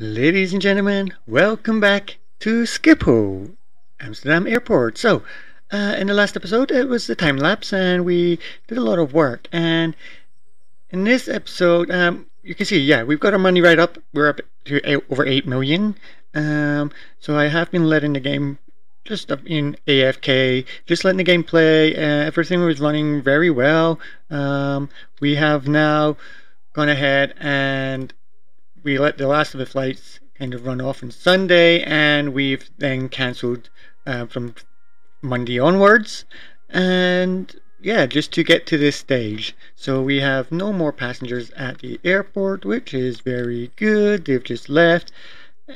Ladies and gentlemen, welcome back to Schiphol, Amsterdam Airport. So, uh, in the last episode, it was the time lapse, and we did a lot of work. And in this episode, um, you can see, yeah, we've got our money right up. We're up to eight, over 8 million. Um, so, I have been letting the game just up in AFK, just letting the game play. Uh, everything was running very well. Um, we have now gone ahead and we let the last of the flights kind of run off on Sunday, and we've then cancelled uh, from Monday onwards. And yeah, just to get to this stage. So we have no more passengers at the airport, which is very good. They've just left.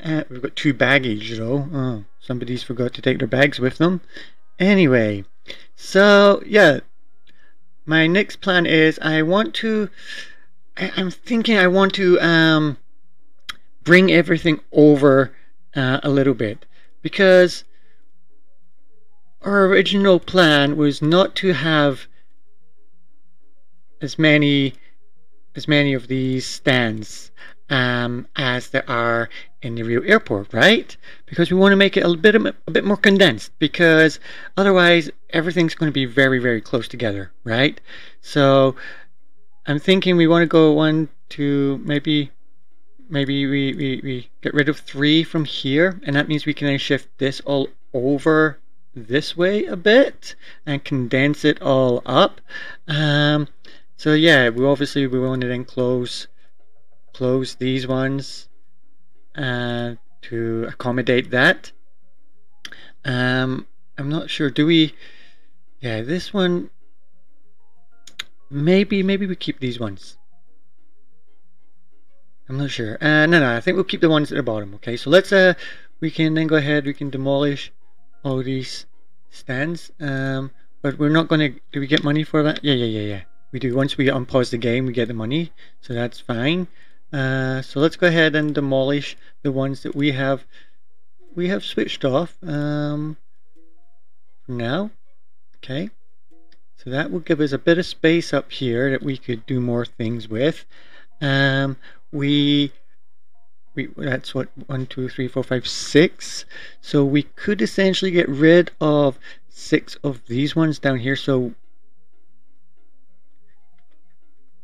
Uh, we've got two baggage though. Oh, somebody's forgot to take their bags with them. Anyway, so yeah, my next plan is I want to. I, I'm thinking I want to um bring everything over uh, a little bit because our original plan was not to have as many as many of these stands um, as there are in the real airport, right? Because we want to make it a bit a bit more condensed because otherwise everything's going to be very very close together, right? So I'm thinking we want to go one to maybe maybe we, we, we get rid of 3 from here, and that means we can then shift this all over this way a bit and condense it all up. Um, so yeah, we obviously we want to then close close these ones uh, to accommodate that. Um, I'm not sure. Do we? Yeah, this one. Maybe maybe we keep these ones. I'm not sure. Uh, no, no, I think we'll keep the ones at the bottom. Okay, so let's, uh, we can then go ahead, we can demolish all these stands. Um, but we're not going to, do we get money for that? Yeah, yeah, yeah, yeah. We do. Once we unpause the game, we get the money. So that's fine. Uh, so let's go ahead and demolish the ones that we have, we have switched off, um, now. Okay. So that will give us a bit of space up here that we could do more things with. Um, we we that's what one two three four five six. So we could essentially get rid of six of these ones down here. So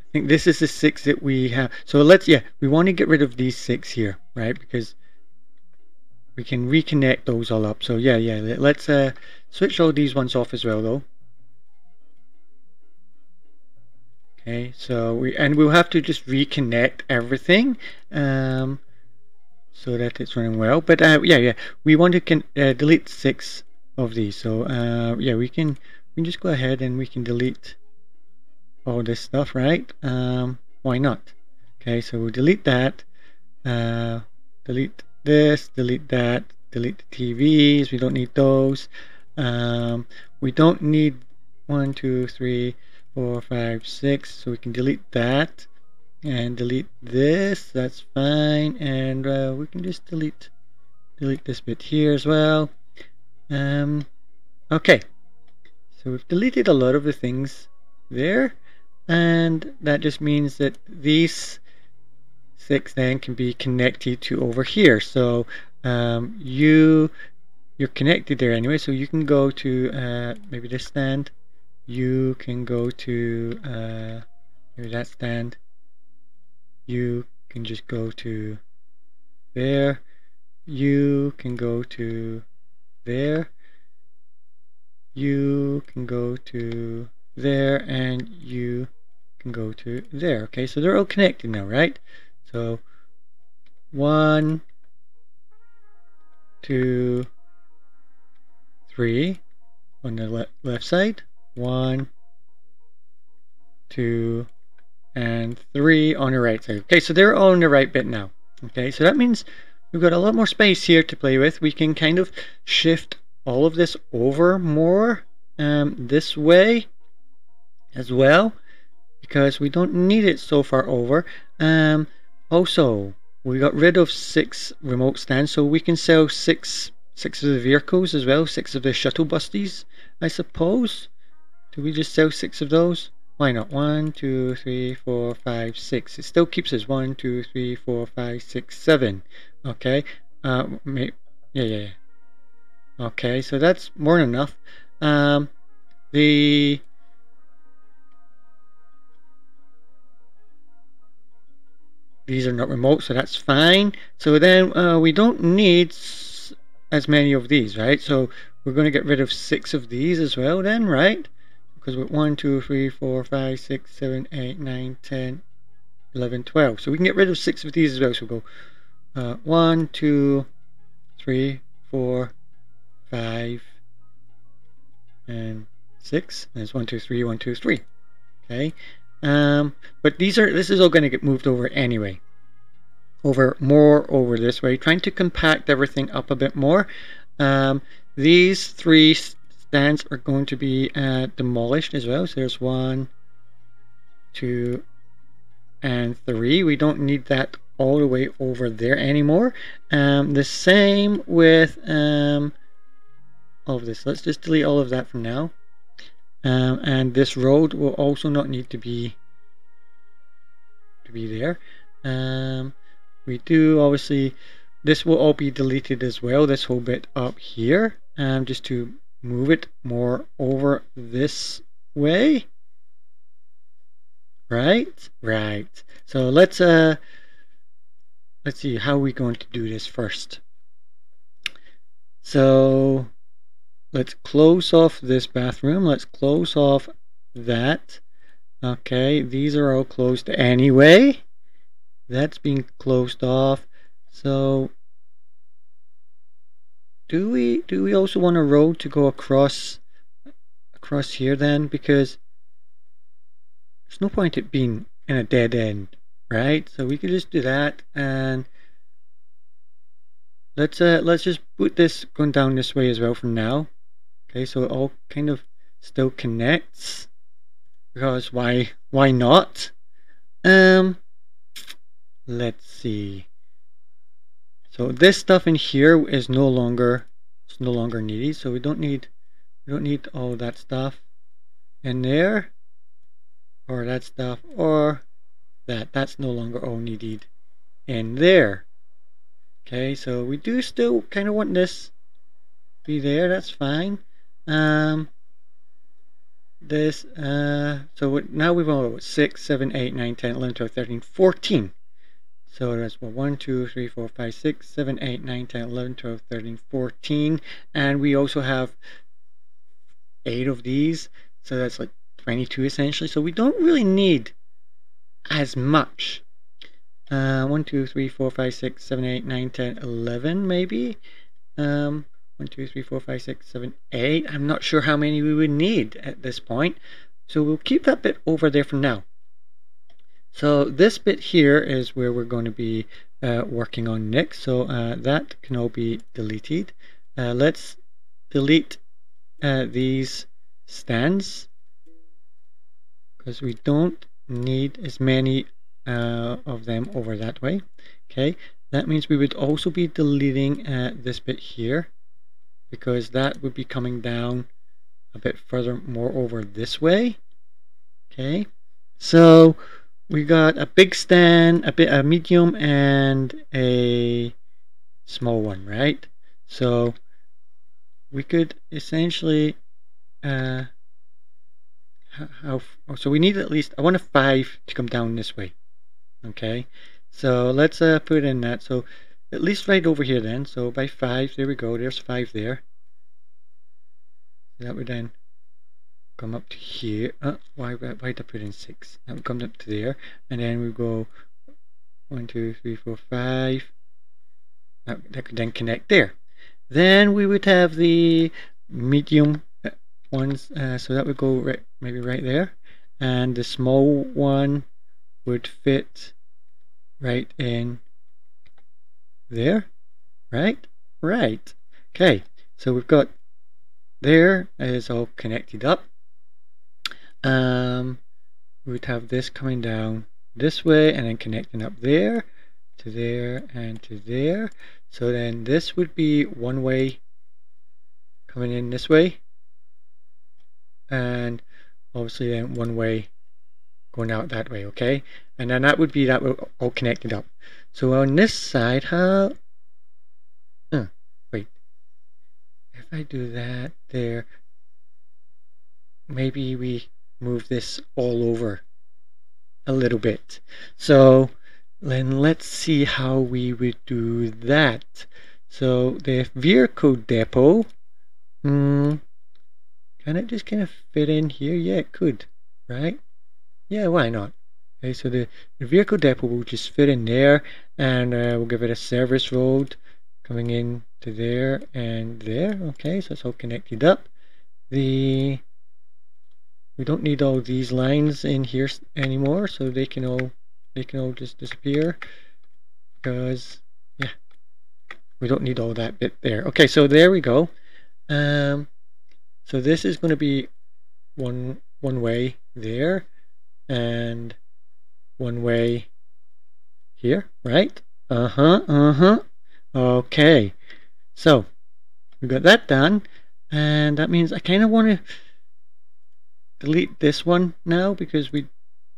I think this is the six that we have. So let's yeah we want to get rid of these six here right? Because we can reconnect those all up. So yeah yeah let's uh switch all these ones off as well though Okay, so we and we'll have to just reconnect everything um, so that it's running well. But uh, yeah, yeah, we want to can, uh, delete six of these. So uh, yeah, we can we can just go ahead and we can delete all this stuff, right? Um, why not? Okay, so we'll delete that. Uh, delete this, delete that, delete the TVs. We don't need those. Um, we don't need one, two, three four, five, six. So we can delete that and delete this. That's fine. And uh, we can just delete delete this bit here as well. Um, okay. So we've deleted a lot of the things there. And that just means that these six then can be connected to over here. So um, you you're connected there anyway. So you can go to uh, maybe this stand you can go to uh, that stand? You can just go to there. You can go to there. You can go to there and you can go to there. Okay so they're all connected now right? So one two three on the le left side one, two, and three on the right side. Okay, so they're all on the right bit now. Okay, so that means we've got a lot more space here to play with. We can kind of shift all of this over more um, this way as well because we don't need it so far over. Um, also, we got rid of six remote stands, so we can sell six six of the vehicles as well, six of the shuttle busties, I suppose. Do we just sell six of those? why not? One, two, three, four, five, six. It still keeps us one, two, three, four, five, six, seven. Okay. Uh, yeah, yeah, yeah. Okay, so that's more than enough. Um, the these are not remote, so that's fine. So then uh, we don't need as many of these, right? So we're going to get rid of six of these as well then, right? Because we're 1, 2, 3, 4, 5, 6, 7, 8, 9, 10, 11, 12. So we can get rid of six of these as well. So we'll go uh, 1, 2, 3, 4, 5, and 6. And it's 1, 2, 3, 1, 2, 3. Okay. Um, but these are this is all going to get moved over anyway over more over this way trying to compact everything up a bit more um, these three stands are going to be uh, demolished as well. So there's one two and three. We don't need that all the way over there anymore. Um, the same with um, all of this. Let's just delete all of that for now. Um, and this road will also not need to be to be there. Um, we do obviously this will all be deleted as well. This whole bit up here um, just to move it more over this way. Right right. So let's uh let's see how we're going to do this first. So let's close off this bathroom. Let's close off that. Okay these are all closed anyway. That's being closed off. So do we do we also want a road to go across across here then? Because there's no point it being in a dead end right? So we could just do that and let's uh let's just put this going down this way as well for now. Okay so it all kind of still connects because why why not? Um let's see so this stuff in here is no longer it's no longer needed so we don't need we don't need all that stuff in there or that stuff or that. That's no longer all needed in there. Okay so we do still kind of want this be there. That's fine. Um this uh so now we've got 6 7 8 9 10 11 12 13 14 so that's well, 1, 2, 3, 4, 5, 6, 7, 8, 9, 10, 11, 12, 13, 14. And we also have 8 of these. So that's like 22 essentially. So we don't really need as much. Uh, 1, 2, 3, 4, 5, 6, 7, 8, 9, 10, 11 maybe. Um, 1, 2, 3, 4, 5, 6, 7, 8. I'm not sure how many we would need at this point. So we'll keep that bit over there for now. So this bit here is where we're going to be uh, working on next. So uh, that can all be deleted. Uh, let's delete uh, these stands because we don't need as many uh, of them over that way. Okay, that means we would also be deleting uh, this bit here because that would be coming down a bit further more over this way. Okay, so we got a big stand, a bit a medium, and a small one, right? So we could essentially uh, how, oh, so we need at least I want a five to come down this way. Okay, so let's uh, put in that. So at least right over here then. So by five, there we go. There's five there. That would then come up to here. Uh, why, why, why did I put in 6? That would come up to there. And then we go one, two, three, four, five. That, that could then connect there. Then we would have the medium uh, ones. Uh, so that would go right, maybe right there. And the small one would fit right in there. Right? Right. Okay. So we've got there is all connected up um, we would have this coming down this way and then connecting up there to there and to there so then this would be one way coming in this way and obviously then one way going out that way, okay? And then that would be that we're all connected up. So on this side, how? Uh, wait. If I do that there, maybe we move this all over a little bit. So then let's see how we would do that. So the vehicle depot, hmm, can it just kind of fit in here? Yeah, it could, right? Yeah, why not? Okay, so the, the vehicle depot will just fit in there and uh, we'll give it a service road coming in to there and there. Okay, so it's all connected up. The we don't need all these lines in here anymore, so they can all they can all just disappear because yeah, we don't need all that bit there. Okay, so there we go. Um, so this is going to be one one way there and one way here, right? Uh-huh, uh-huh. Okay. So, we got that done. And that means I kind of want to delete this one now because we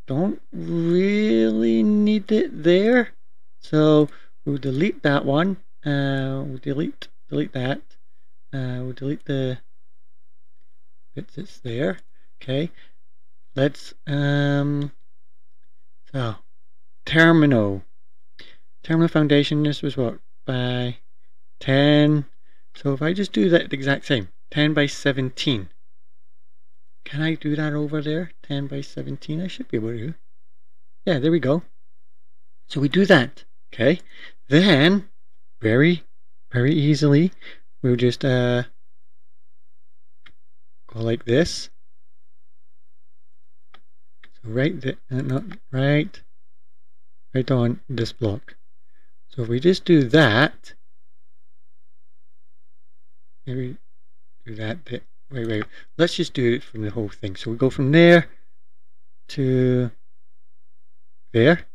don't really need it there. So, we'll delete that one. Uh, we'll delete, delete that. Uh, we'll delete the bits that's there. Okay. Let's, um, so, terminal. Terminal foundation, this was what? By 10. So if I just do that exact same, 10 by 17. Can I do that over there? 10 by 17? I should be able to. Yeah, there we go. So we do that. Okay. Then, very, very easily, we'll just uh, go like this. So right there, uh, not right, right on this block. So if we just do that, maybe do that bit. Wait, wait. Let's just do it from the whole thing. So we go from there to there.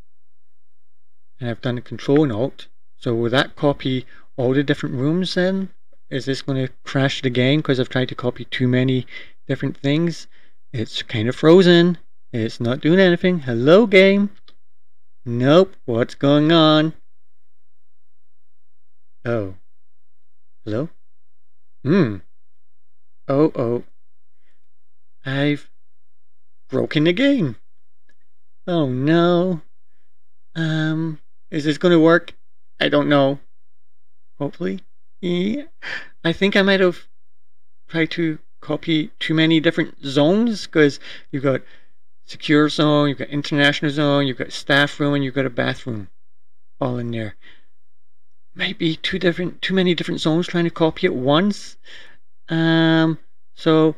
And I've done a control and alt. So will that copy all the different rooms then? Is this going to crash it again because I've tried to copy too many different things? It's kind of frozen. It's not doing anything. Hello, game. Nope. What's going on? Oh. Hello? Hmm. Oh, oh. I've broken the game. Oh no. Um, is this going to work? I don't know. Hopefully. Yeah. I think I might have tried to copy too many different zones because you've got secure zone, you've got international zone, you've got staff room, and you've got a bathroom all in there. Might be too different, too many different zones trying to copy at once. Um, so,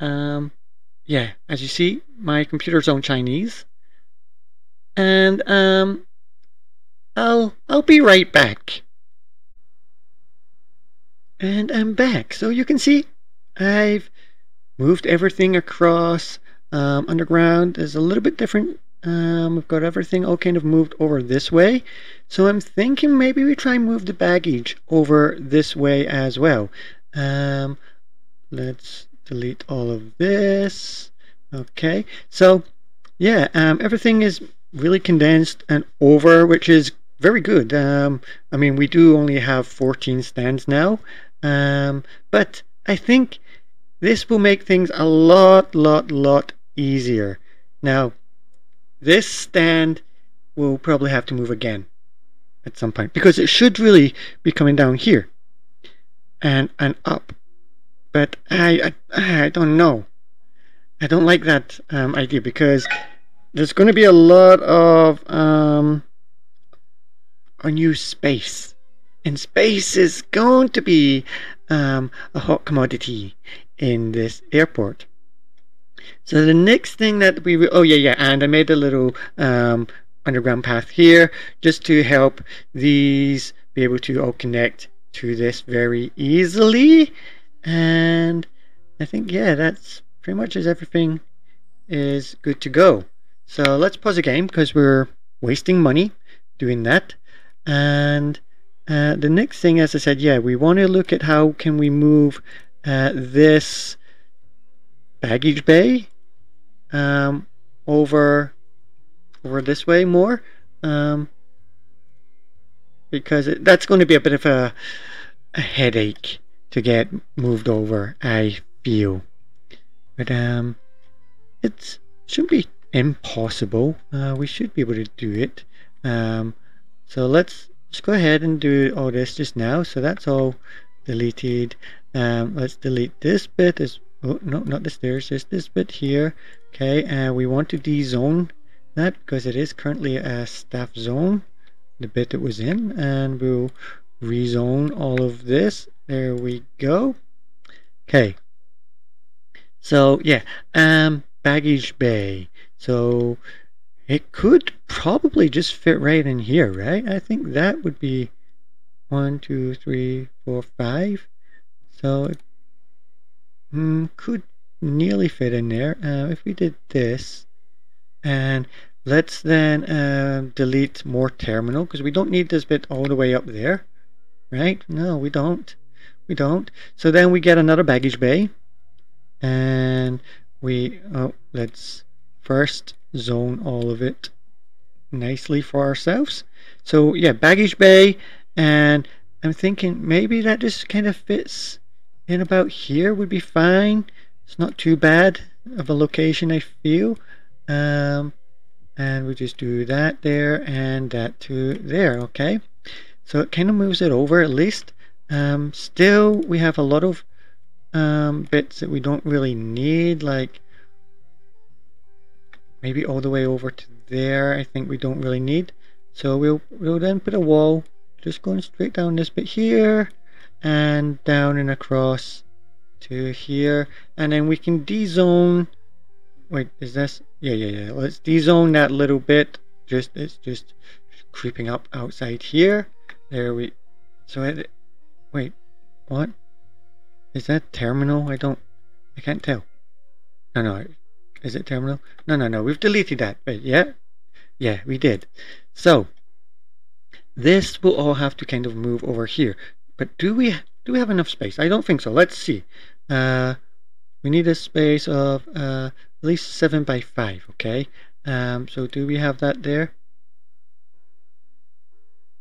um, yeah, as you see, my computer's on Chinese, and um, I'll I'll be right back. And I'm back. So you can see, I've moved everything across um, underground is a little bit different. Um, we've got everything all kind of moved over this way. So I'm thinking maybe we try and move the baggage over this way as well. Um, let's delete all of this. Okay, so yeah, um, everything is really condensed and over, which is very good. Um, I mean, we do only have 14 stands now, um, but I think this will make things a lot, lot, lot easier. Now, this stand will probably have to move again at some point because it should really be coming down here and and up. But I I, I don't know. I don't like that um, idea because there's going to be a lot of um, unused space. And space is going to be um, a hot commodity in this airport. So the next thing that we oh yeah yeah and I made a little um, underground path here just to help these be able to all connect to this very easily. And I think yeah that's pretty much as everything is good to go. So let's pause the game because we're wasting money doing that. And uh, the next thing as I said yeah we want to look at how can we move uh, this baggage bay um, over over this way more. Um, because it, that's going to be a bit of a, a headache to get moved over I feel. But um it shouldn't be impossible. Uh, we should be able to do it. Um, so let's just go ahead and do all this just now. So that's all deleted. Um, let's delete this bit. As oh no not the stairs. Just this bit here. Okay and uh, we want to dezone that because it is currently a staff zone the bit it was in and we'll rezone all of this. There we go. Okay. So yeah um baggage bay. So it could probably just fit right in here right? I think that would be one two three four five. So it mm, could nearly fit in there. Uh, if we did this and let's then uh, delete more terminal because we don't need this bit all the way up there right? No we don't. We don't. So then we get another baggage bay and we oh let's first zone all of it nicely for ourselves. So yeah baggage bay and I'm thinking maybe that just kind of fits in about here would be fine. It's not too bad of a location I feel. Um, and we just do that there and that to there okay? So it kind of moves it over at least um, still we have a lot of um, bits that we don't really need like maybe all the way over to there I think we don't really need. So we'll, we'll then put a wall just going straight down this bit here and down and across to here. And then we can dezone wait is this yeah yeah yeah. Let's dezone that little bit. Just it's just creeping up outside here. There we so it wait what? Is that terminal? I don't I can't tell. No no is it terminal? No no no we've deleted that but yeah? Yeah we did. So this will all have to kind of move over here. But do we do we have enough space? I don't think so. Let's see. Uh, we need a space of uh, least 7 by 5 okay? Um, so do we have that there?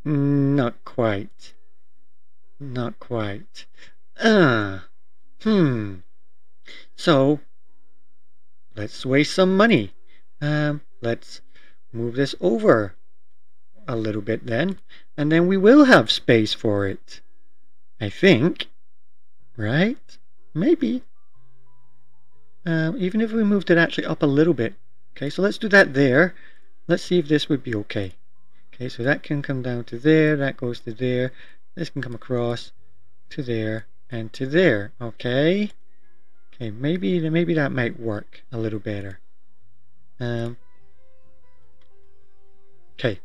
Not quite. Not quite. Uh, hmm. So let's waste some money. Um, let's move this over a little bit then and then we will have space for it. I think. Right? Maybe. Um, even if we moved it actually up a little bit. Okay, so let's do that there. Let's see if this would be okay. Okay, so that can come down to there, that goes to there, this can come across to there and to there. Okay. Okay, maybe maybe that might work a little better. Um, okay.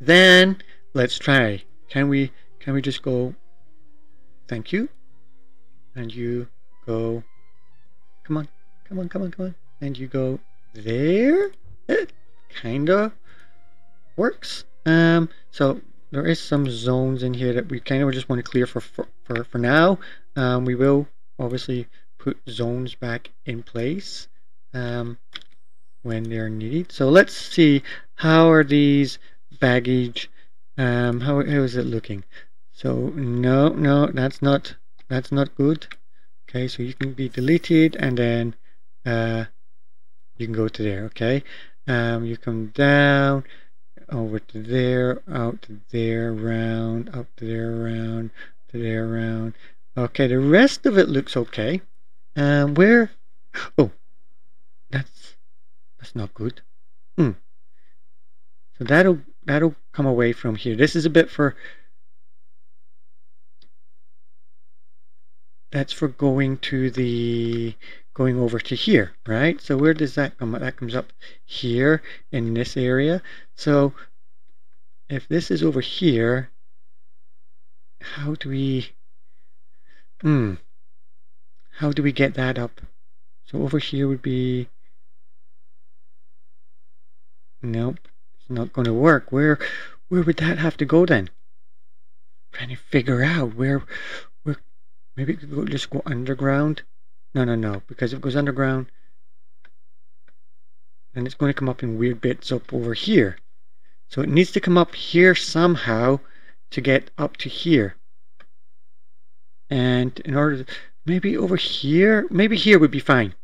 Then let's try. Can we can we just go thank you? and you go, come on, come on, come on, come on, and you go there. It kinda works. Um, so there is some zones in here that we kind of just want to clear for for for, for now. Um, we will obviously put zones back in place um, when they're needed. So let's see how are these baggage. Um, how how is it looking? So no, no, that's not that's not good okay so you can be deleted and then uh, you can go to there okay? Um, you come down over to there out to there round up to there around to there around okay the rest of it looks okay. Um, where oh that's that's not good. Hmm. so that'll that'll come away from here. This is a bit for that's for going to the going over to here right? So where does that come up? that comes up here in this area. So if this is over here how do we hmm how do we get that up? So over here would be nope it's not going to work. Where where would that have to go then? Trying to figure out where Maybe it could just go underground. No, no, no. Because if it goes underground, and it's going to come up in weird bits up over here. So it needs to come up here somehow to get up to here. And in order to, maybe over here, maybe here would be fine.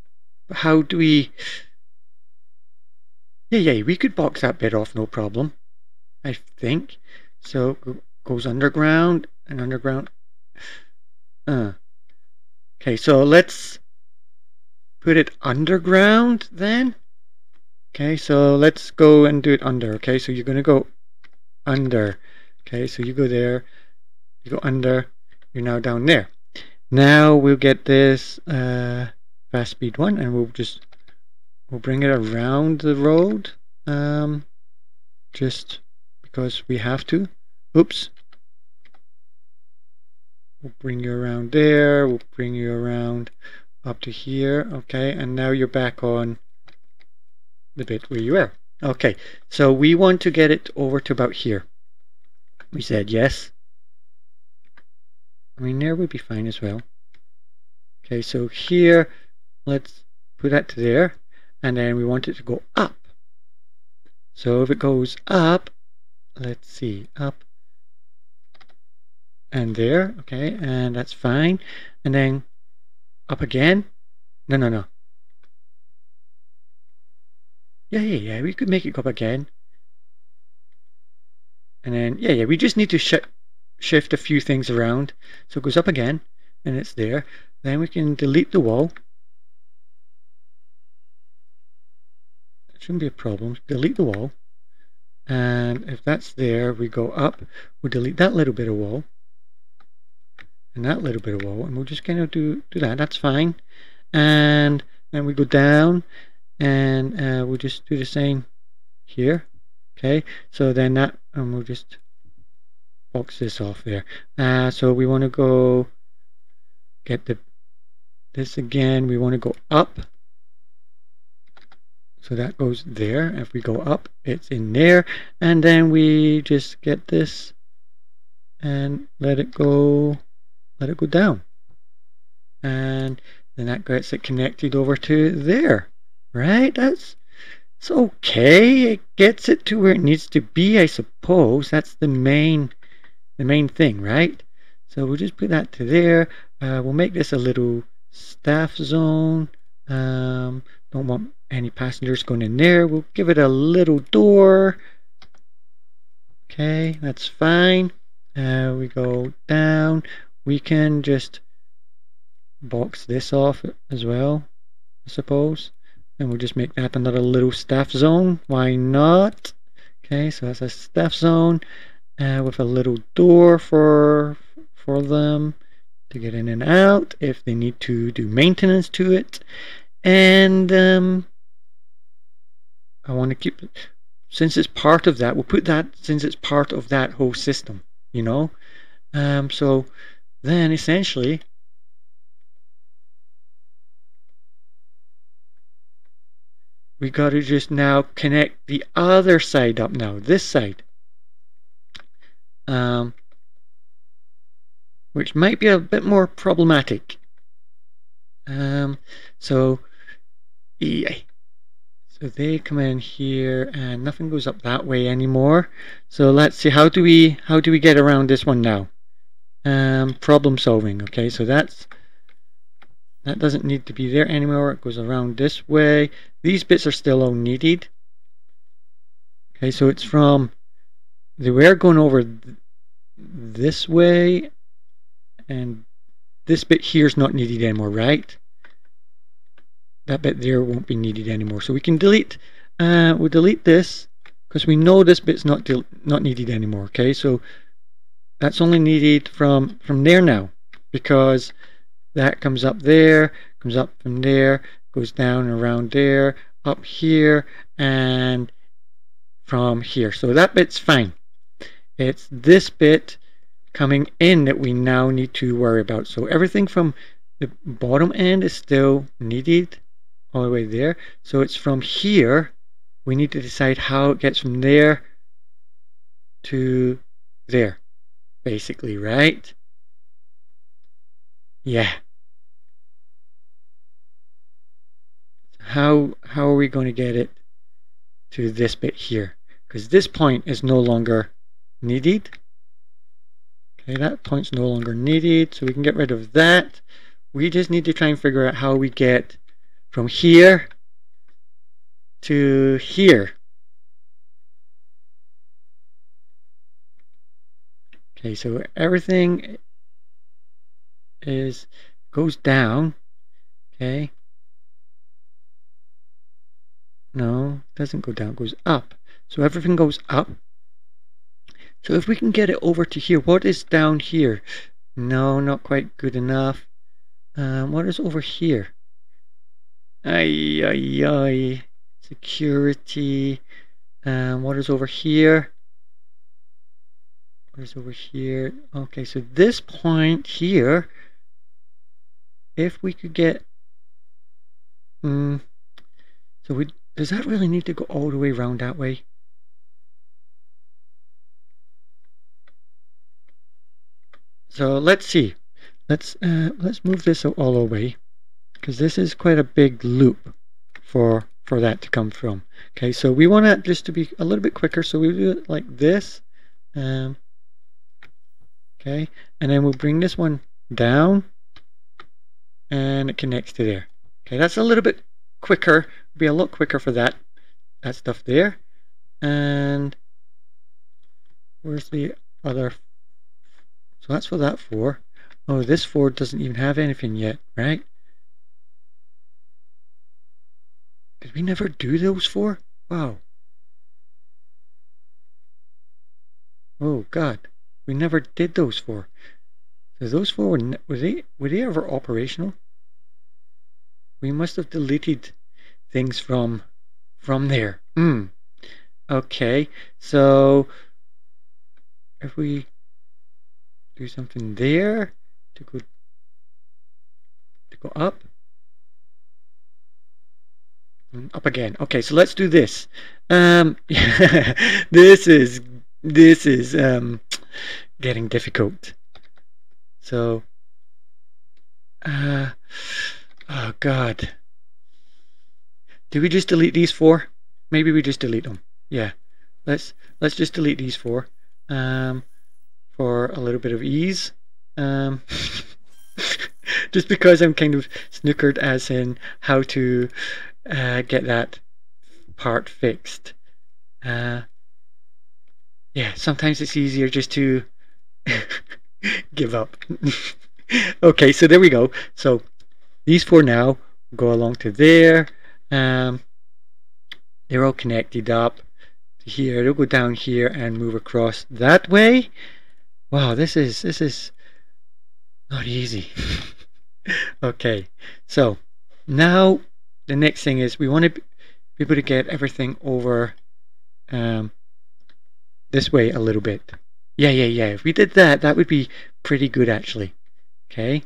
But how do we, yeah, yeah, we could box that bit off, no problem. I think. So goes underground and underground. Uh. Okay, so let's put it underground then. Okay, so let's go and do it under. Okay, so you're going to go under. Okay, so you go there, you go under, you're now down there. Now we'll get this uh, fast speed one and we'll just we'll bring it around the road um, just because we have to. Oops. We'll bring you around there, we'll bring you around up to here, okay, and now you're back on the bit where you were. Okay, so we want to get it over to about here. We said yes. I mean, there would be fine as well. Okay, so here, let's put that to there, and then we want it to go up. So if it goes up, let's see, up and there, okay, and that's fine. And then up again. No, no, no. Yeah, yeah, yeah, we could make it go up again. And then, yeah, yeah, we just need to sh shift a few things around. So it goes up again, and it's there. Then we can delete the wall. It shouldn't be a problem. Delete the wall. And if that's there, we go up. We'll delete that little bit of wall. And that little bit of wall. And we'll just kind of do, do that. That's fine. And then we go down and uh, we'll just do the same here okay so then that and we'll just box this off there uh, so we want to go get the this again we want to go up so that goes there if we go up it's in there and then we just get this and let it go let it go down and then that gets it connected over to there right? That's it's okay. It gets it to where it needs to be, I suppose. That's the main the main thing, right? So we'll just put that to there. Uh, we'll make this a little staff zone. Um, don't want any passengers going in there. We'll give it a little door. Okay, that's fine. Uh, we go down. We can just box this off as well, I suppose. And we'll just make that another little staff zone. Why not? Okay, so that's a staff zone uh, with a little door for for them to get in and out if they need to do maintenance to it. And um, I want to keep since it's part of that, we'll put that since it's part of that whole system, you know. Um, so then essentially we got to just now connect the other side up now, this side. Um, which might be a bit more problematic. Um, so, yeah. So they come in here and nothing goes up that way anymore. So let's see, how do we, how do we get around this one now? Um, problem solving, okay, so that's that doesn't need to be there anymore. It goes around this way. These bits are still all needed. Okay, so it's from the were going over th this way, and this bit here is not needed anymore, right? That bit there won't be needed anymore. So we can delete. Uh, we'll delete this because we know this bit's not not needed anymore. Okay, so that's only needed from from there now because that comes up there, comes up from there, goes down around there, up here, and from here. So that bit's fine. It's this bit coming in that we now need to worry about. So everything from the bottom end is still needed all the way there. So it's from here, we need to decide how it gets from there to there, basically, right? Yeah. How how are we going to get it to this bit here because this point is no longer needed. Okay, that point's no longer needed, so we can get rid of that. We just need to try and figure out how we get from here to here. Okay, so everything is goes down. Okay. No, doesn't go down, goes up. So everything goes up. So if we can get it over to here, what is down here? No, not quite good enough. Um, what is over here? Ay, ay, ay. Security. Um, what is over here? What is over here? Okay, so this point here, if we could get... Um, so we does that really need to go all the way around that way? So let's see. Let's uh, let's move this all away because this is quite a big loop for for that to come from. Okay, so we want that just to be a little bit quicker, so we do it like this. Um, okay, and then we'll bring this one down, and it connects to there. Okay, that's a little bit quicker. Be a lot quicker for that that stuff there. And where's the other so that's for that for. Oh, this four doesn't even have anything yet, right? Did we never do those four? Wow. Oh God, we never did those four. So those four were, were they were they ever operational? We must have deleted things from from there. Hmm. Okay, so if we do something there to go to go up up again okay so let's do this um this is this is um getting difficult. So uh oh god. Do we just delete these four? Maybe we just delete them. Yeah. Let's let's just delete these four um for a little bit of ease. Um, just because I'm kind of snookered as in how to uh, get that part fixed. Uh, yeah, sometimes it's easier just to give up. okay, so there we go. So these four now go along to there. Um, they're all connected up to here. They'll go down here and move across that way. Wow, this is this is not easy. okay, so now the next thing is we want to be able to get everything over um, this way a little bit. Yeah, yeah, yeah. If we did that, that would be pretty good actually. Okay,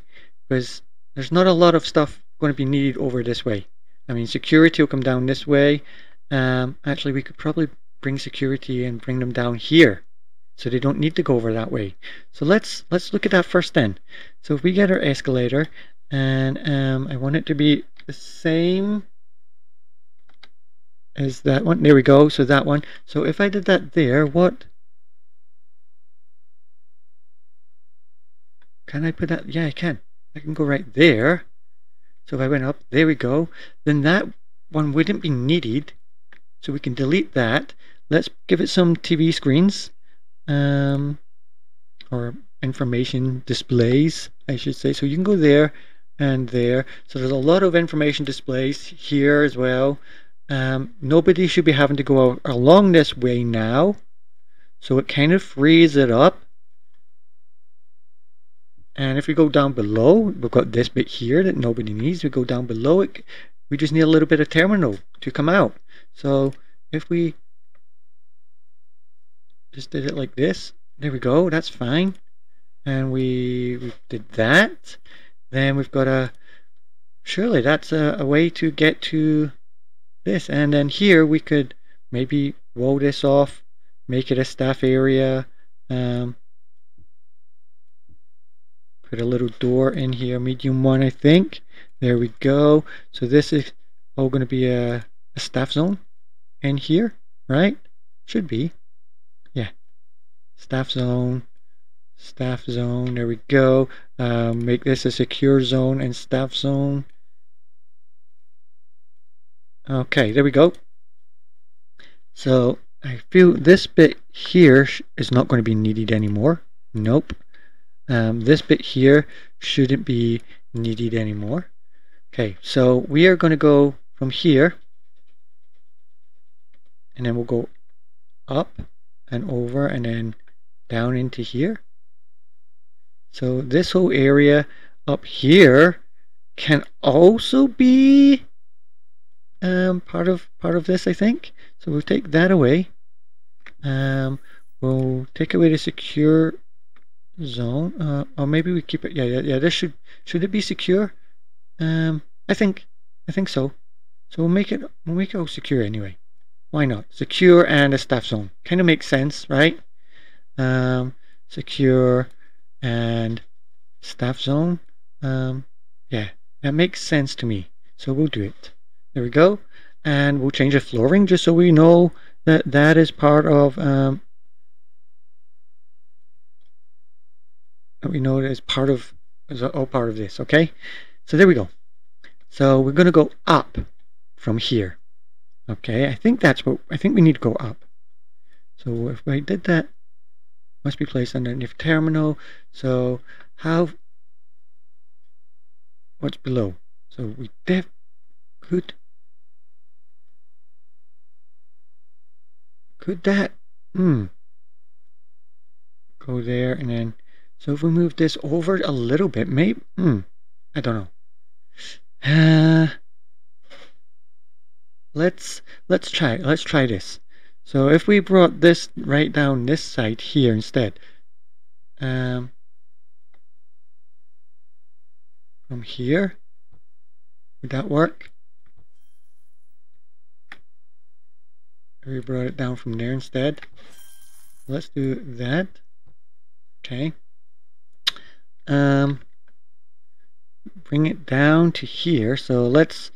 because there's not a lot of stuff going to be needed over this way. I mean, security will come down this way. Um, actually, we could probably bring security and bring them down here so they don't need to go over that way. So let's let's look at that first then. So if we get our escalator and um, I want it to be the same as that one. There we go. So that one. So if I did that there, what can I put that? Yeah, I can. I can go right there. So if I went up, there we go. Then that one wouldn't be needed. So we can delete that. Let's give it some TV screens um, or information displays, I should say. So you can go there and there. So there's a lot of information displays here as well. Um, nobody should be having to go along this way now. So it kind of frees it up. And if we go down below, we've got this bit here that nobody needs. We go down below it, we just need a little bit of terminal to come out. So if we just did it like this. There we go, that's fine. And we, we did that. Then we've got a, surely that's a, a way to get to this. And then here we could maybe wall this off, make it a staff area. Um, put a little door in here, medium one I think. There we go. So this is all going to be a, a staff zone in here, right? Should be. Yeah. Staff zone. Staff zone. There we go. Um, make this a secure zone and staff zone. Okay, there we go. So I feel this bit here is not going to be needed anymore. Nope. Um, this bit here shouldn't be needed anymore. Okay, so we are going to go from here and then we'll go up and over and then down into here. So this whole area up here can also be um, part of part of this, I think. So we'll take that away. Um, we'll take away the secure zone, uh, or maybe we keep it. Yeah, yeah, yeah. This should should it be secure? Um, I think I think so. So we'll make it we'll make it all secure anyway. Why not? Secure and a staff zone. Kind of makes sense, right? Um, secure and staff zone. Um, yeah, that makes sense to me. So we'll do it. There we go. And we'll change the flooring just so we know that that is part of um, that we know it is part of is all part of this. Okay. So there we go. So we're going to go up from here. Okay, I think that's what, I think we need to go up. So if I did that, must be placed underneath terminal. So how, what's below? So we def, could, could that, hmm, go there and then, so if we move this over a little bit, maybe, hmm, I don't know. Uh, let's let's try let's try this. So if we brought this right down this side here instead, um, from here, would that work? We brought it down from there instead. Let's do that. Okay. Um, bring it down to here. So let's,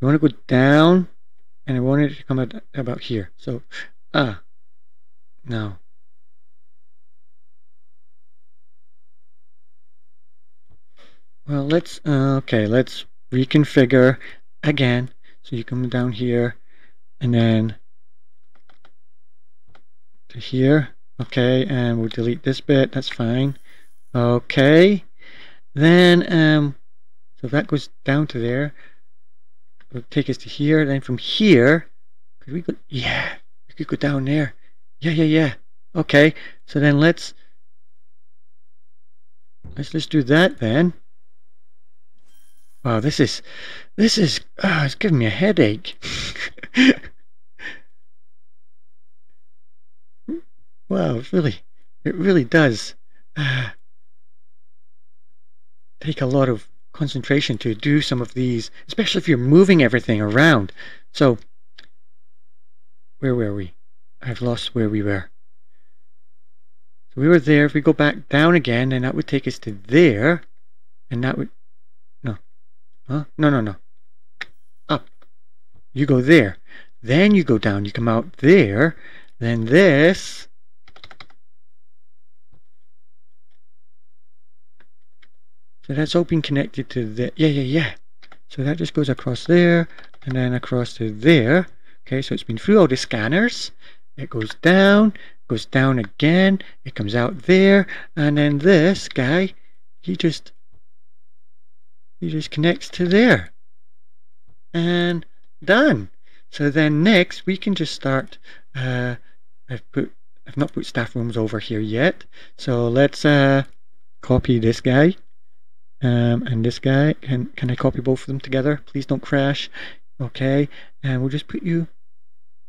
we want to go down and I want it to come out about here. So, ah, no. Well, let's, uh, okay, let's reconfigure again. So you come down here and then to here. Okay, and we'll delete this bit. That's fine. Okay. Then, um, so that goes down to there will take us to here. Then from here, could we go? Yeah, we could go down there. Yeah, yeah, yeah. Okay, so then let's let's let's do that then. Wow, this is this is oh, it's giving me a headache. wow, it really it really does uh, take a lot of concentration to do some of these, especially if you're moving everything around. So, where were we? I've lost where we were. So we were there. If we go back down again, then that would take us to there. And that would... No. Huh? No, no, no. Up. You go there. Then you go down. You come out there. Then this So that's all been connected to the, yeah, yeah, yeah. So that just goes across there and then across to there. Okay, so it's been through all the scanners. It goes down, goes down again, it comes out there, and then this guy, he just, he just connects to there. And done. So then next we can just start, uh, I've put, I've not put staff rooms over here yet. So let's uh, copy this guy um, and this guy. Can, can I copy both of them together? Please don't crash. Okay, and we'll just put you,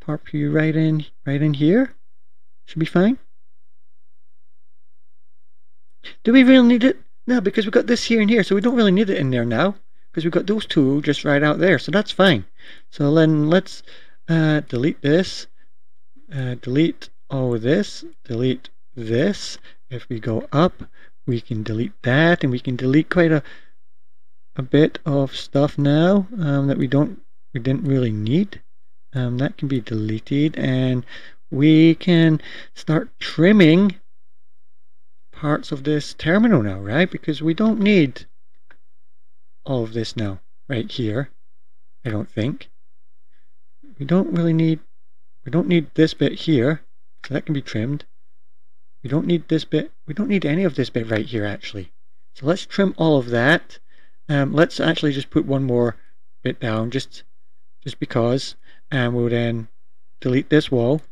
pop you right in, right in here. Should be fine. Do we really need it? No, because we've got this here and here, so we don't really need it in there now. Because we've got those two just right out there, so that's fine. So then let's uh, delete this, uh, delete all this, delete this. If we go up, we can delete that and we can delete quite a a bit of stuff now um, that we don't we didn't really need Um, that can be deleted and we can start trimming parts of this terminal now, right? Because we don't need all of this now, right here. I don't think. We don't really need, we don't need this bit here, so that can be trimmed. We don't need this bit, we don't need any of this bit right here actually. So let's trim all of that. Um, let's actually just put one more bit down, just, just because, and we'll then delete this wall.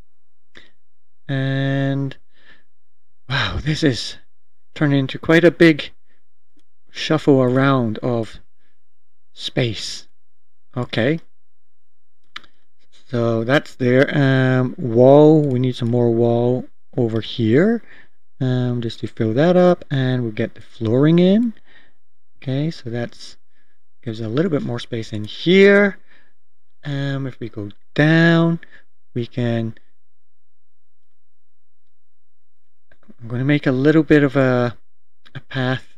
And wow, this is turning into quite a big shuffle around of space. Okay. So that's there. Um, wall, we need some more wall over here. Um, just to fill that up and we'll get the flooring in. Okay, so that's gives a little bit more space in here. Um, if we go down, we can I'm going to make a little bit of a, a path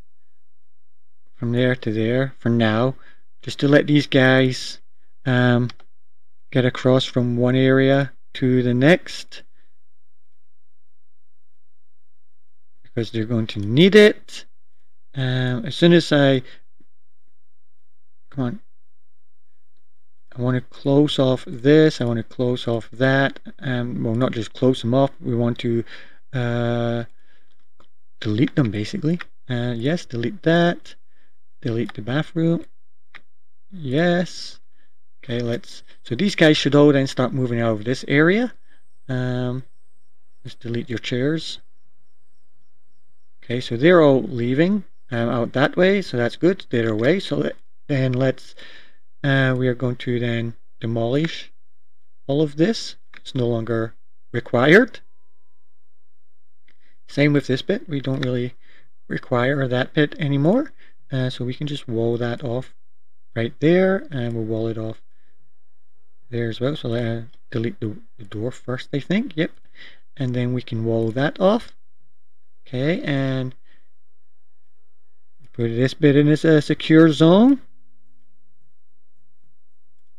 from there to there for now just to let these guys um, get across from one area to the next because they're going to need it. Um, as soon as I come on. I want to close off this I want to close off that um, well not just close them off we want to uh, delete them basically. Uh, yes delete that delete the bathroom. Yes. Okay let's so these guys should all then start moving out of this area. Um, delete your chairs okay so they're all leaving um, out that way so that's good they're away so then let's uh, we are going to then demolish all of this it's no longer required. Same with this bit we don't really require that bit anymore uh, so we can just wall that off right there and we'll wall it off there as well so uh, delete the, the door first I think yep and then we can wall that off okay and put this bit in this uh, secure zone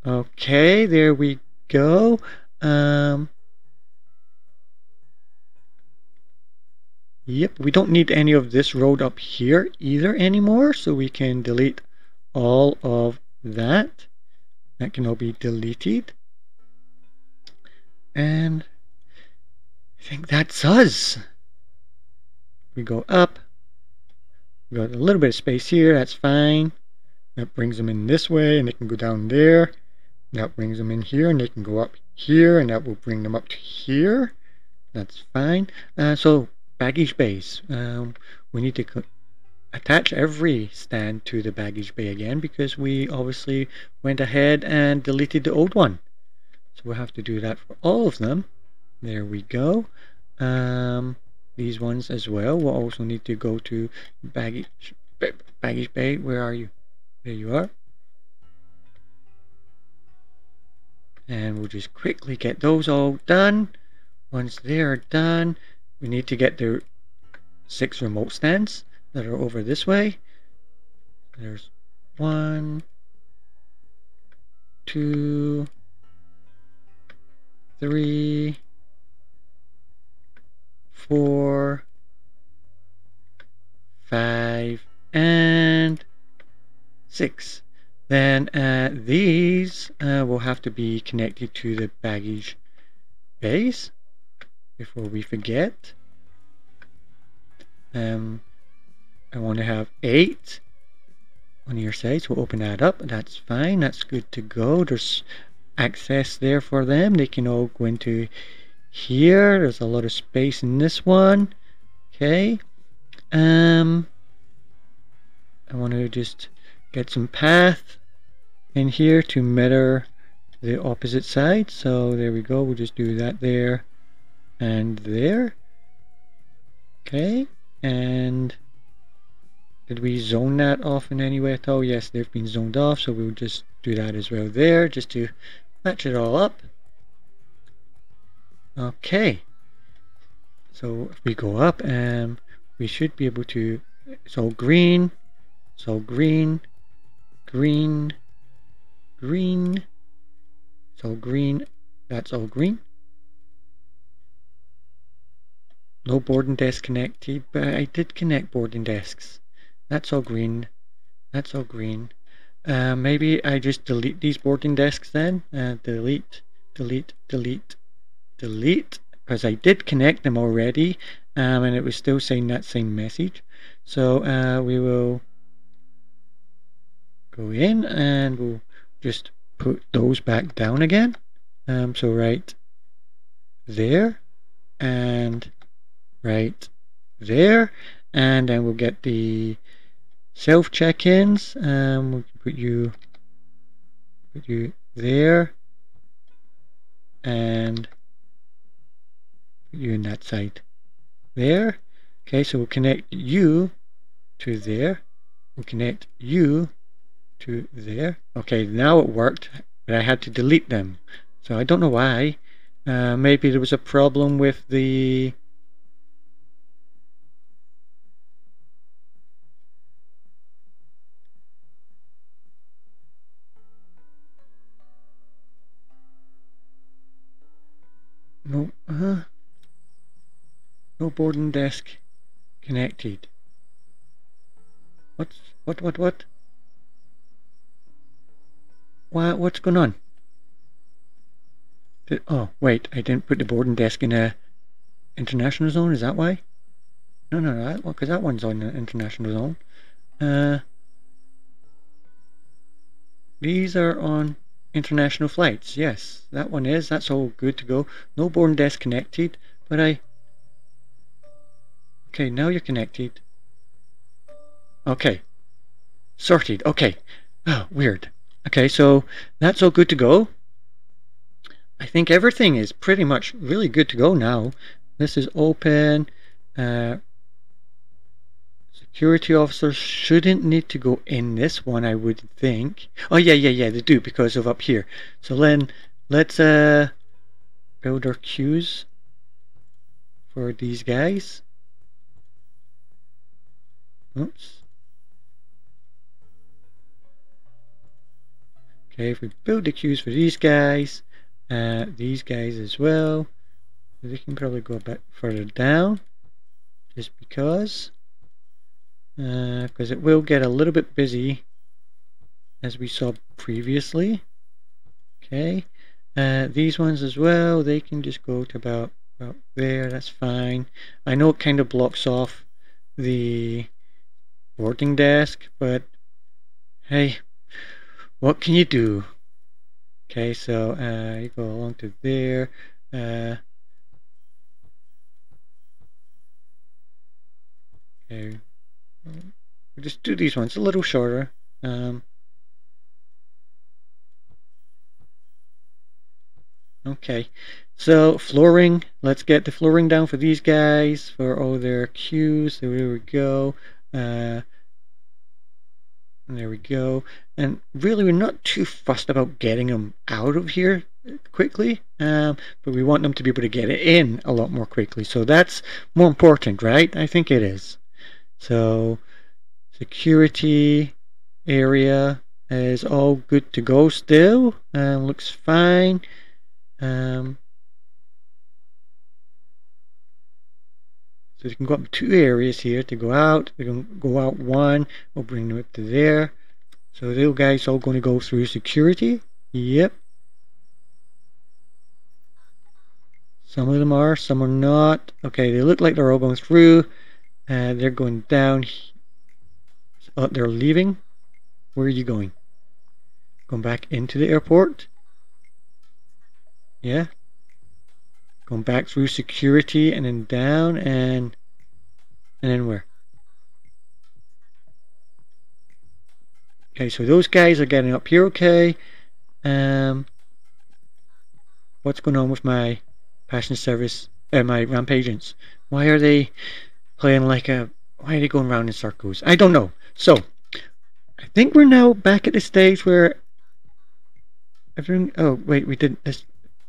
okay there we go um, Yep, we don't need any of this road up here either anymore, so we can delete all of that. That can all be deleted. And I think that's us. We go up. We got a little bit of space here, that's fine. That brings them in this way and they can go down there. That brings them in here and they can go up here and that will bring them up to here. That's fine. Uh, so baggage bays. Um, we need to attach every stand to the baggage bay again because we obviously went ahead and deleted the old one. So we'll have to do that for all of them. There we go. Um, these ones as well. We'll also need to go to baggage baggage bay. Where are you? There you are. And we'll just quickly get those all done. Once they're done, we need to get the six remote stands that are over this way. There's one, two, three, four, five, and six. Then uh, these uh, will have to be connected to the baggage base before we forget. Um, I want to have eight on your side, so we'll open that up. That's fine. That's good to go. There's access there for them. They can all go into here. There's a lot of space in this one. Okay. Um, I want to just get some path in here to mirror the opposite side. So there we go. We'll just do that there and there. Okay, and did we zone that off in any way at all? Yes, they've been zoned off, so we'll just do that as well there, just to match it all up. Okay, so if we go up, and um, we should be able to, so green, so green, green, green, so green. That's all green. No boarding desk connected, but I did connect boarding desks. That's all green. That's all green. Uh, maybe I just delete these boarding desks then. Uh, delete, delete, delete, delete. Because I did connect them already um, and it was still saying that same message. So uh, we will go in and we'll just put those back down again. Um, so right there and right there and then we'll get the self check-ins um, we'll put you put you there and you in that side there okay so we'll connect you to there. We'll connect you to there. Okay now it worked but I had to delete them. So I don't know why. Uh, maybe there was a problem with the No, uh, no boarding desk connected. What's, what, what, what? What, what's going on? Oh, wait, I didn't put the boarding desk in a international zone, is that why? No, no, no, because that one's on the international zone. Uh, these are on international flights. Yes, that one is. That's all good to go. No boarding desk connected, but I... Okay, now you're connected. Okay. Sorted. Okay. Oh, weird. Okay, so that's all good to go. I think everything is pretty much really good to go now. This is open. Uh, Security officers shouldn't need to go in this one, I would think. Oh, yeah, yeah, yeah, they do because of up here. So then let's uh, build our queues for these guys. Oops. Okay, if we build the queues for these guys, uh, these guys as well, they can probably go a bit further down, just because because uh, it will get a little bit busy as we saw previously okay uh, these ones as well they can just go to about, about there that's fine I know it kind of blocks off the boarding desk but hey what can you do okay so uh, you go along to there uh, okay We'll just do these ones a little shorter. Um, okay, so flooring. Let's get the flooring down for these guys for all their queues. So there we go. Uh, there we go. And really, we're not too fussed about getting them out of here quickly, um, but we want them to be able to get it in a lot more quickly. So that's more important, right? I think it is. So security area is all good to go still. Um, looks fine. Um, so you can go up two areas here to go out. They can go out one. We'll bring them up to there. So those guys all going to go through security. Yep. Some of them are, some are not. Okay, they look like they're all going through. Uh, they're going down. Oh, they're leaving. Where are you going? Going back into the airport? Yeah. Going back through security and then down and and then where? Okay, so those guys are getting up here okay. Um what's going on with my passenger service uh, my ramp agents? Why are they playing like a why are they going around in circles? I don't know. So I think we're now back at the stage where everything oh wait we didn't it's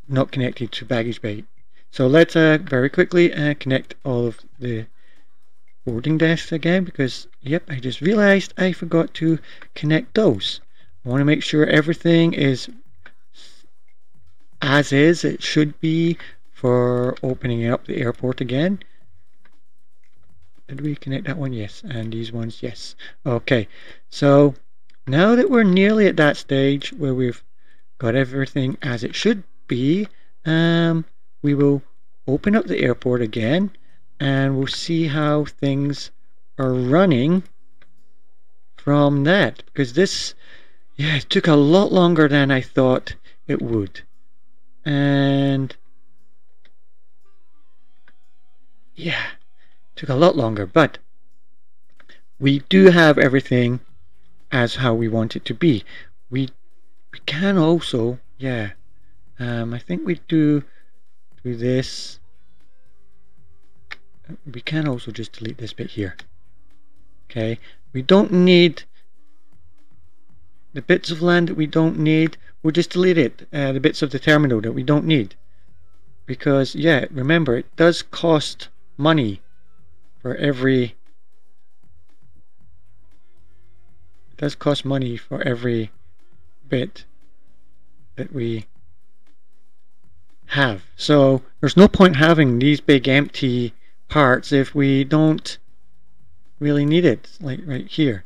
not connected to baggage bay. So let's uh, very quickly uh, connect all of the boarding desks again because yep I just realized I forgot to connect those. I want to make sure everything is as is it should be for opening up the airport again. Did we connect that one? Yes. And these ones? Yes. Okay. So now that we're nearly at that stage where we've got everything as it should be, um, we will open up the airport again and we'll see how things are running from that because this yeah it took a lot longer than I thought it would. And yeah took a lot longer but we do have everything as how we want it to be. We we can also yeah um, I think we do do this. We can also just delete this bit here. Okay we don't need the bits of land that we don't need. We'll just delete it uh, the bits of the terminal that we don't need. Because yeah remember it does cost money for every it does cost money for every bit that we have. So there's no point having these big empty parts if we don't really need it like right here.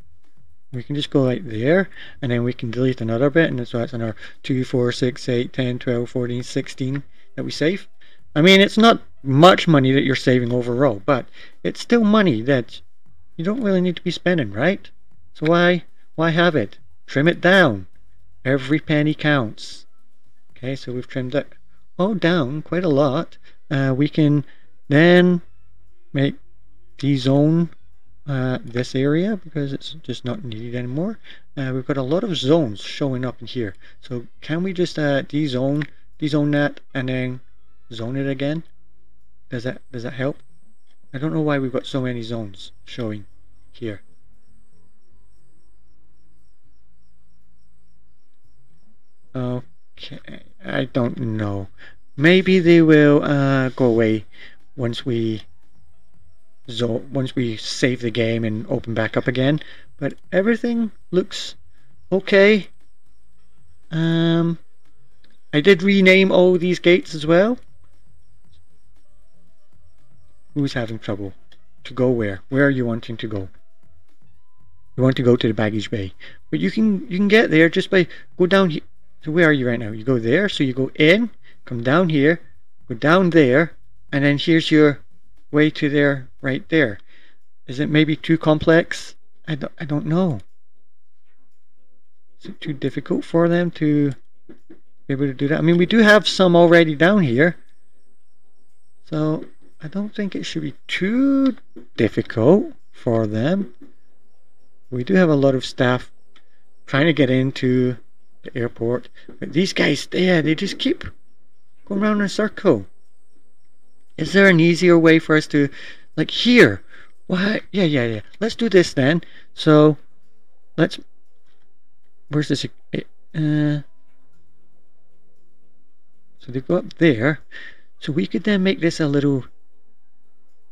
We can just go right there and then we can delete another bit and so that's another 2 4 6 8 10 12 14 16 that we save. I mean it's not much money that you're saving overall but it's still money that you don't really need to be spending right? So why why have it? Trim it down. Every penny counts. Okay so we've trimmed it all down quite a lot uh, we can then make dezone uh, this area because it's just not needed anymore. Uh, we've got a lot of zones showing up in here. So can we just uh, dezone, dezone that and then zone it again? Does that does that help? I don't know why we've got so many zones showing here. Okay, I don't know. Maybe they will uh, go away once we so once we save the game and open back up again. But everything looks okay. Um I did rename all these gates as well. Who's having trouble? To go where? Where are you wanting to go? You want to go to the baggage bay. But you can you can get there just by go down here so where are you right now you go there so you go in come down here go down there and then here's your way to there right there. Is it maybe too complex? I don't, I don't know. Is it too difficult for them to be able to do that? I mean, we do have some already down here. So I don't think it should be too difficult for them. We do have a lot of staff trying to get into the airport. But these guys yeah, they just keep going around in a circle. Is there an easier way for us to, like here? Why? Yeah, yeah, yeah. Let's do this then. So, let's. Where's this? Uh, so they go up there. So we could then make this a little.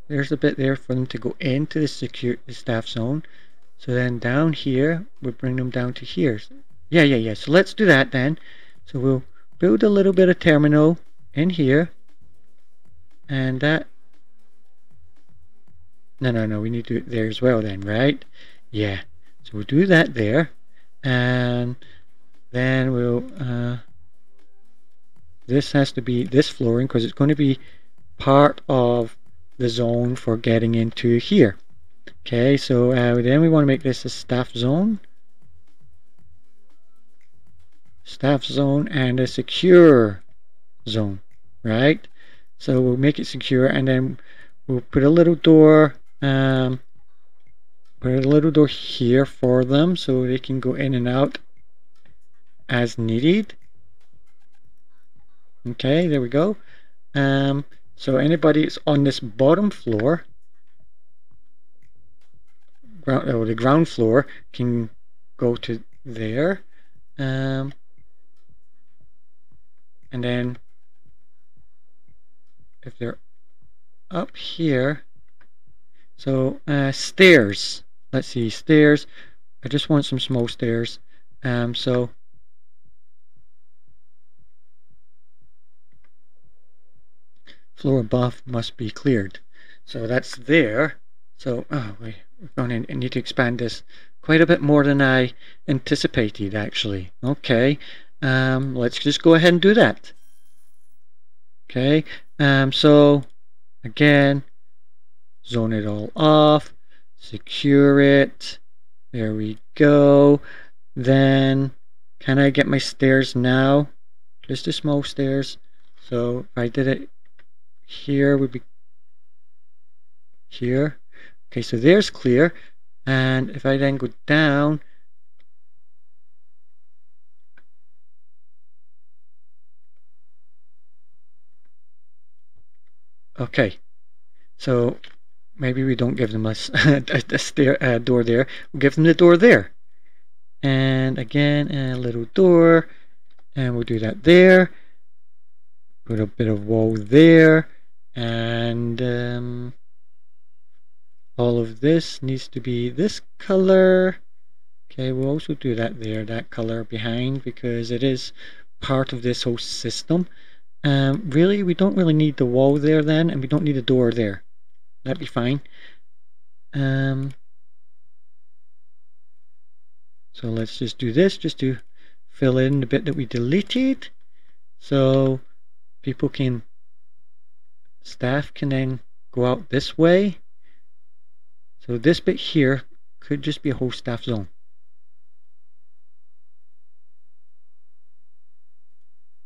There's a bit there for them to go into the secure the staff zone. So then down here, we bring them down to here. Yeah, yeah, yeah. So let's do that then. So we'll build a little bit of terminal in here. And that no no no we need to do it there as well then right? Yeah. So we'll do that there. And then we'll uh, this has to be this flooring because it's going to be part of the zone for getting into here. Okay so uh, then we want to make this a staff zone staff zone and a secure zone right so we'll make it secure and then we'll put a little door um, put a little door here for them so they can go in and out as needed. Okay, there we go. Um, so anybody that's on this bottom floor, ground, or the ground floor, can go to there. Um, and then if they're up here so uh, stairs let's see stairs I just want some small stairs um, so floor above must be cleared. So that's there. So, oh, we're going to need to expand this quite a bit more than I anticipated, actually. Okay, um, let's just go ahead and do that. Okay, um, so again, zone it all off, secure it. There we go. Then, can I get my stairs now? Just the small stairs. So if I did it here, would be here. Okay, so there's clear. And if I then go down, okay, so maybe we don't give them a, a, a stair, door there. We'll give them the door there. And again, a little door. And we'll do that there. Put a bit of wall there. And um, all of this needs to be this color. Okay, we'll also do that there, that color behind, because it is part of this whole system. Um, really, we don't really need the wall there then, and we don't need a door there. That'd be fine. Um, so let's just do this, just to fill in the bit that we deleted. So people can, staff can then go out this way. So this bit here could just be a whole staff zone.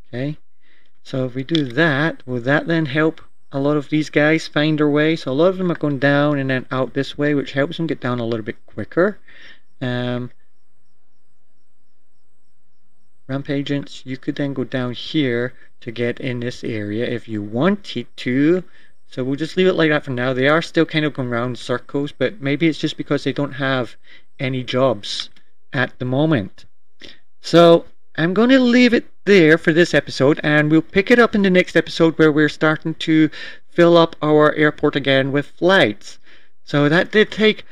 Okay, so if we do that, will that then help a lot of these guys find their way? So a lot of them are going down and then out this way, which helps them get down a little bit quicker. Um, ramp agents, you could then go down here to get in this area if you wanted to. So we'll just leave it like that for now. They are still kind of going round circles, but maybe it's just because they don't have any jobs at the moment. So I'm going to leave it there for this episode, and we'll pick it up in the next episode where we're starting to fill up our airport again with flights. So that did take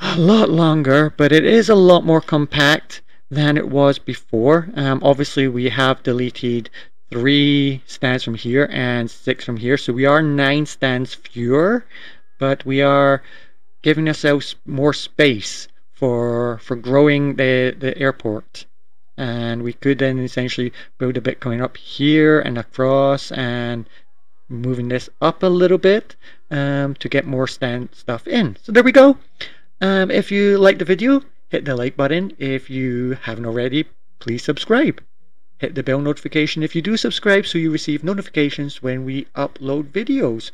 a lot longer, but it is a lot more compact than it was before. Um, obviously, we have deleted three stands from here and six from here, so we are nine stands fewer, but we are giving ourselves more space for for growing the the airport. And we could then essentially build a bit coming up here and across and moving this up a little bit um, to get more stand stuff in. So there we go. Um, if you like the video, Hit the like button if you haven't already. Please subscribe. Hit the bell notification if you do subscribe so you receive notifications when we upload videos.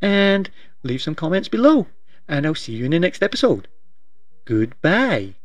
And leave some comments below. And I'll see you in the next episode. Goodbye.